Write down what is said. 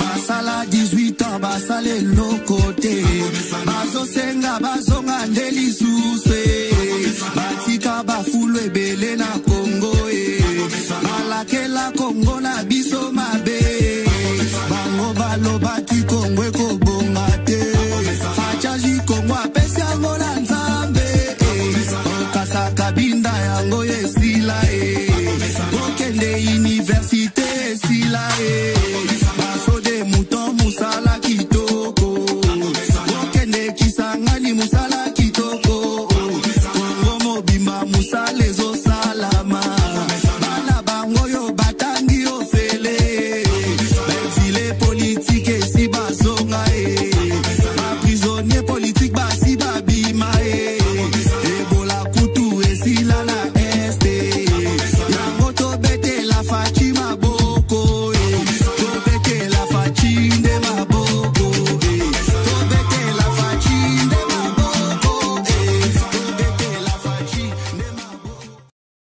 basala 18 ans basala eloko te bazosenga bazonga nde lisusu e. batika bafulu ebele na kongo e balakela kongo na biso mabe e. bango balobaki kongo ekobonga te facali kongo ape université esila e baso de mouton mosala kitoko okende kisangani mosala